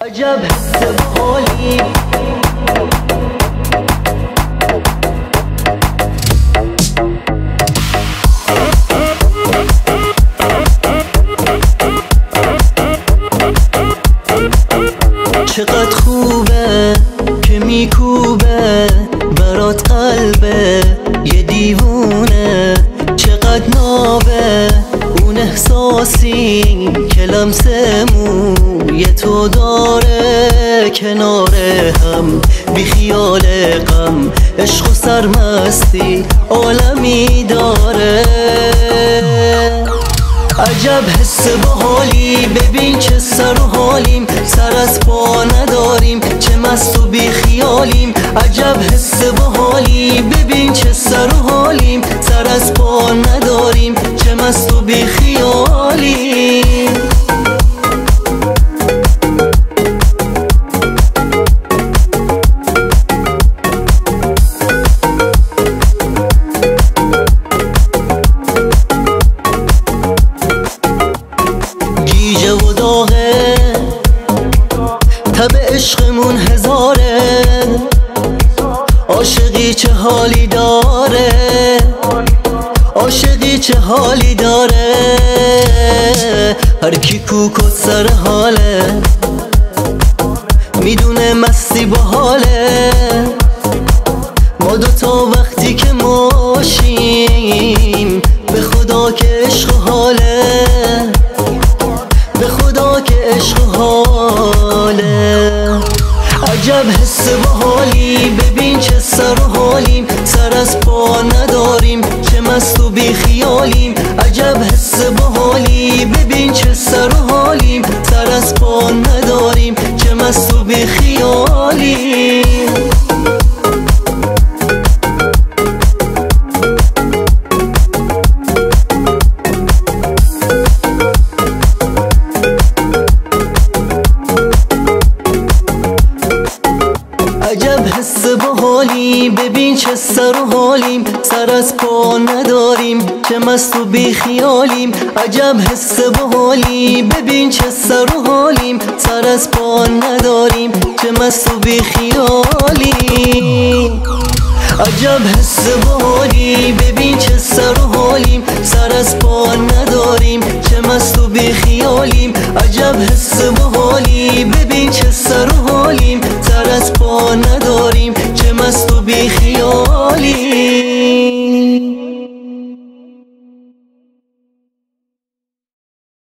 عجب حالی چقدر خوبه که میکوبه برات قلبه یه دیوونه. چقدر نابه اون احساسی که لمس موی تو داره کنار هم بی خیال غم عشق و سرمستی عالمی داره. عجب حس حالی ببین چه سر و حالیم سر از پا نداریم چه مست و بی خیالیم. عجب حس حالی ببین چه سر و حالیم. تب عشقمون هزاره. عاشقی چه حالی داره؟ عاشقی چه حالی داره؟ هر کی کوک و سر حاله می‌دونه مستی با حاله. ما دوتا وقتی که ماشیم به خدا که عشق حاله. به خدا که عشق حاله. عجب حس و حالی ببین عجب حس حالی. ببین چه سر و حالیم. سر از پا نداریم. چه مست و بی خیالیم عجب حس حالی. ببین چه سر و حالیم. سر از پا نداریم. چه مست و بی خیالیم عجب حس حالی. ببین چه سر و حالیم. سر از پا نداریم. چه مست و بی خیالیم عجب حس